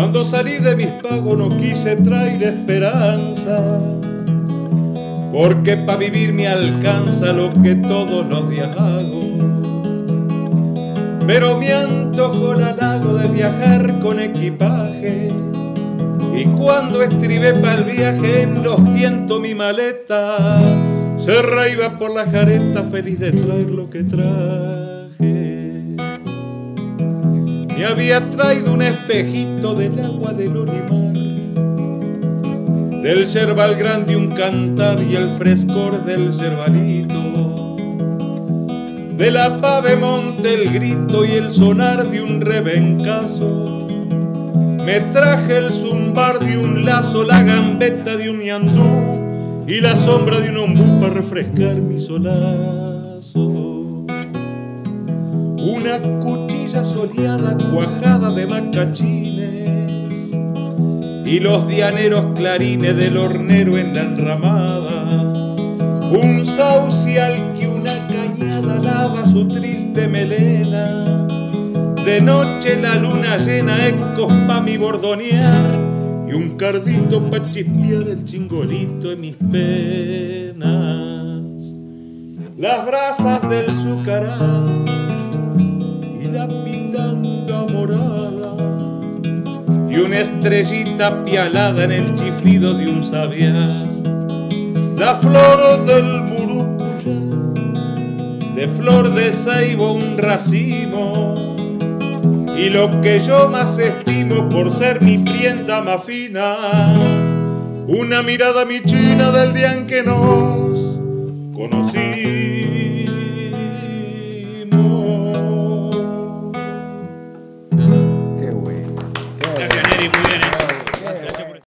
Cuando salí de mis pagos no quise traer esperanza, porque pa' vivir me alcanza lo que todos los días hago. Pero me antojo el halago de viajar con equipaje, y cuando estribé para el viaje en los tientos mi maleta, se reiba por la jareta feliz de traer lo que traje. Me había traído un espejito del agua del Olimar, del yerbal grande un cantar y el frescor del yerbalito, de la pave monte el grito y el sonar de un rebencazo. Me traje el zumbar de un lazo, la gambeta de un ñandú y la sombra de un ombú para refrescar mi solazo. Una soleada cuajada de macachines y los dianeros clarines del hornero en la enramada. Un saucial que una cañada lava su triste melena. De noche la luna llena ecos pa' mi bordonear y un cardito pa' chispear el chingolito en mis penas. Las brasas del sucará una estrellita pialada en el chiflido de un sabiá. La flor del burucuyá, de flor de ceibo un racimo y lo que yo más estimo por ser mi prienda más fina, una mirada mi china del día en que nos conocimos.